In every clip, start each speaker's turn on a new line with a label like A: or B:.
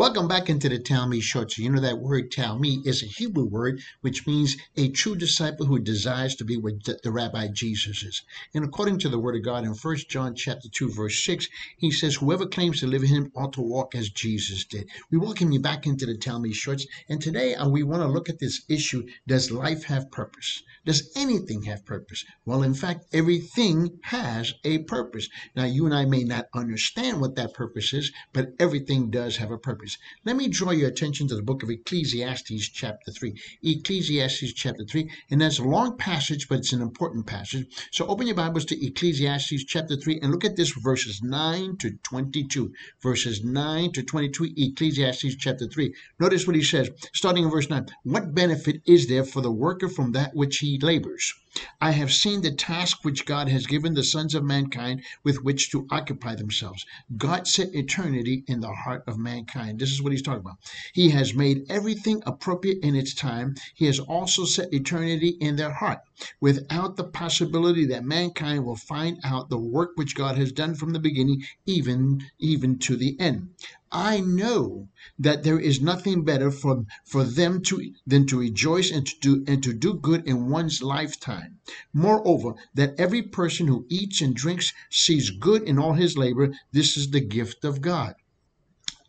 A: Welcome back into the Talmid Short. You know that word Talmid is a Hebrew word which means a true disciple who desires to be what the Rabbi Jesus is. And according to the Word of God in 1 John chapter 2, verse 6, he says, Whoever claims to live in him ought to walk as Jesus did. We welcome you back into the Talmid Shorts. And today uh, we want to look at this issue Does life have purpose? Does anything have purpose? Well, in fact, everything has a purpose. Now, you and I may not understand what that purpose is, but everything does have a purpose. Let me draw your attention to the book of Ecclesiastes, chapter 3. Ecclesiastes, chapter 3, and that's a long passage, but it's an important passage. So open your Bibles to Ecclesiastes, chapter 3, and look at this verses 9 to 22. Verses 9 to 22, Ecclesiastes, chapter 3. Notice what he says, starting in verse 9. What benefit is there for the worker from that which he labors? I have seen the task which God has given the sons of mankind with which to occupy themselves. God set eternity in the heart of mankind. This is what he's talking about. He has made everything appropriate in its time. He has also set eternity in their heart, without the possibility that mankind will find out the work which God has done from the beginning, even even to the end. I know that there is nothing better for, for them to than to rejoice and to do and to do good in one's lifetime. Moreover, that every person who eats and drinks sees good in all his labor, this is the gift of God.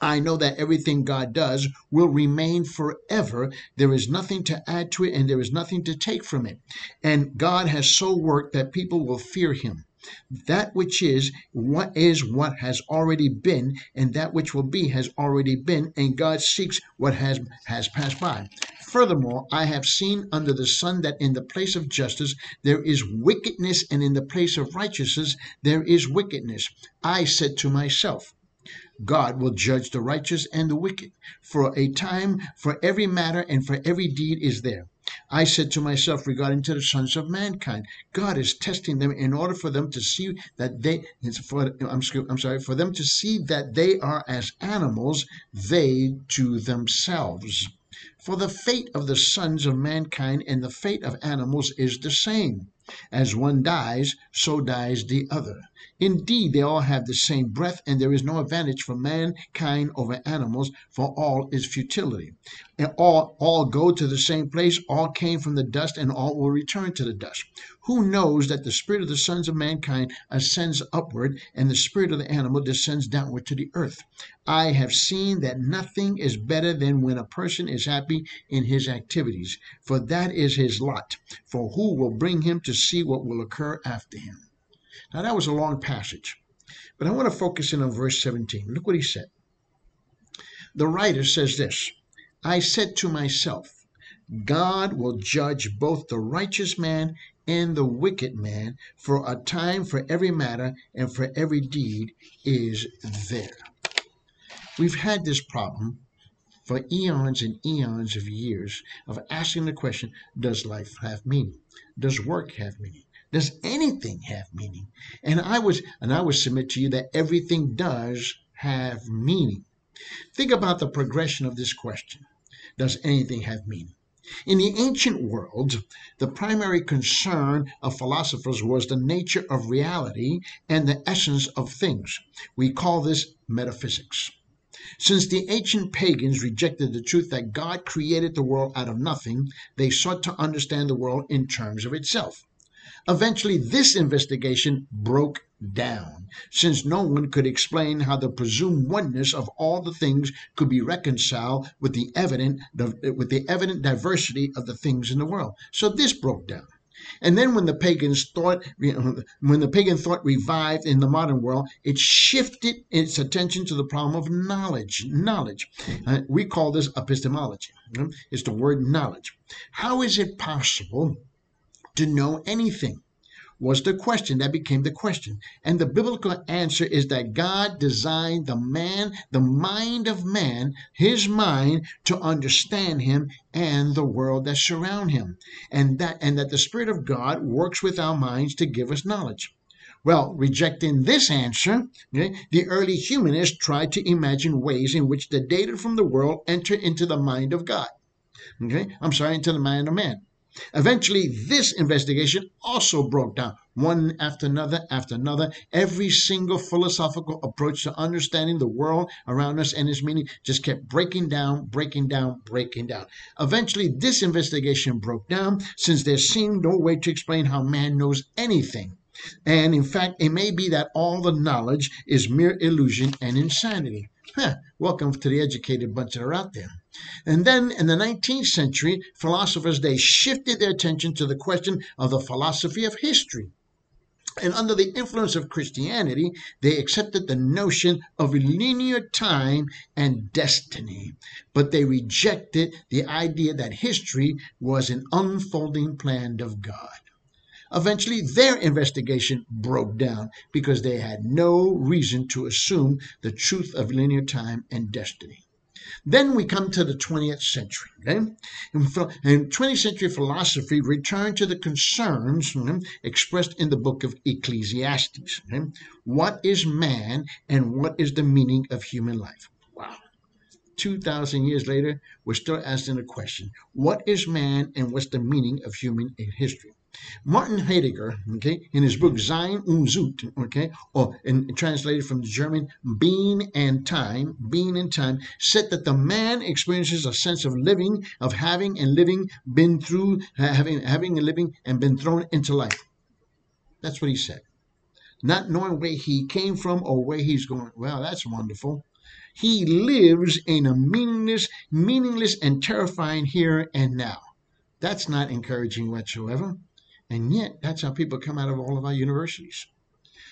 A: I know that everything God does will remain forever. There is nothing to add to it and there is nothing to take from it. And God has so worked that people will fear him. That which is, what is what has already been, and that which will be has already been, and God seeks what has has passed by. Furthermore, I have seen under the sun that in the place of justice there is wickedness, and in the place of righteousness there is wickedness. I said to myself, God will judge the righteous and the wicked. For a time for every matter and for every deed is there. I said to myself regarding to the sons of mankind, God is testing them in order for them to see that they for I'm, I'm sorry for them to see that they are as animals, they to themselves. For the fate of the sons of mankind and the fate of animals is the same. As one dies, so dies the other. Indeed, they all have the same breath, and there is no advantage for mankind over animals, for all is futility. And all, all go to the same place, all came from the dust, and all will return to the dust. Who knows that the spirit of the sons of mankind ascends upward, and the spirit of the animal descends downward to the earth? I have seen that nothing is better than when a person is happy in his activities, for that is his lot. For who will bring him to see what will occur after him. Now, that was a long passage, but I want to focus in on verse 17. Look what he said. The writer says this I said to myself, God will judge both the righteous man and the wicked man, for a time for every matter and for every deed is there. We've had this problem for eons and eons of years of asking the question Does life have meaning? Does work have meaning? Does anything have meaning? And I was and I would submit to you that everything does have meaning. Think about the progression of this question. Does anything have meaning? In the ancient world, the primary concern of philosophers was the nature of reality and the essence of things. We call this metaphysics. Since the ancient pagans rejected the truth that God created the world out of nothing, they sought to understand the world in terms of itself. Eventually, this investigation broke down, since no one could explain how the presumed oneness of all the things could be reconciled with the evident with the evident diversity of the things in the world. So this broke down. And then when the pagans thought when the pagan thought revived in the modern world, it shifted its attention to the problem of knowledge. Knowledge. Uh, we call this epistemology. It's the word knowledge. How is it possible to know anything? Was the question that became the question. And the biblical answer is that God designed the man, the mind of man, his mind to understand him and the world that surround him. And that and that the Spirit of God works with our minds to give us knowledge. Well, rejecting this answer, okay, the early humanists tried to imagine ways in which the data from the world enter into the mind of God. Okay, I'm sorry, into the mind of man. Eventually, this investigation also broke down, one after another after another. Every single philosophical approach to understanding the world around us and its meaning just kept breaking down, breaking down, breaking down. Eventually, this investigation broke down since there seemed no way to explain how man knows anything. And in fact, it may be that all the knowledge is mere illusion and insanity. Huh, welcome to the educated bunch that are out there. And then in the 19th century, philosophers they shifted their attention to the question of the philosophy of history. And under the influence of Christianity, they accepted the notion of linear time and destiny. But they rejected the idea that history was an unfolding plan of God. Eventually, their investigation broke down because they had no reason to assume the truth of linear time and destiny. Then we come to the 20th century. Okay? And 20th century philosophy returned to the concerns okay, expressed in the book of Ecclesiastes. Okay? What is man and what is the meaning of human life? Wow. 2,000 years later, we're still asking the question what is man and what's the meaning of human history? Martin Heidegger, okay, in his book Sein und Zeit, okay, or in, translated from the German Being and Time, Being and Time, said that the man experiences a sense of living, of having and living, been through, having, having and living, and been thrown into life. That's what he said. Not knowing where he came from or where he's going. Well, that's wonderful. He lives in a meaningless, meaningless and terrifying here and now. That's not encouraging whatsoever. And yet, that's how people come out of all of our universities.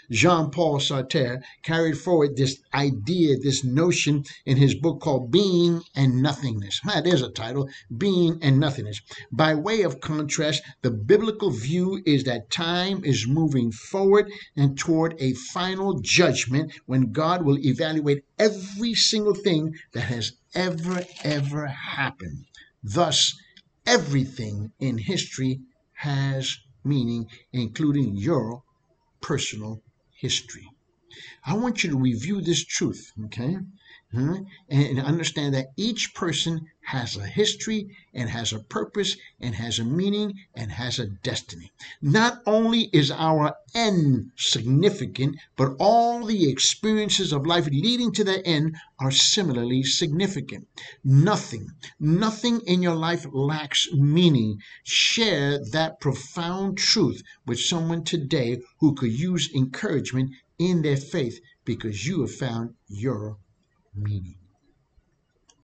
A: Jean Paul Sartre carried forward this idea, this notion in his book called Being and Nothingness. That is a title Being and Nothingness. By way of contrast, the biblical view is that time is moving forward and toward a final judgment when God will evaluate every single thing that has ever, ever happened. Thus, everything in history has meaning, including your personal history. I want you to review this truth, okay? And understand that each person has a history and has a purpose and has a meaning and has a destiny. Not only is our end significant, but all the experiences of life leading to that end are similarly significant. Nothing, nothing in your life lacks meaning. Share that profound truth with someone today who could use encouragement in their faith because you have found your meaning.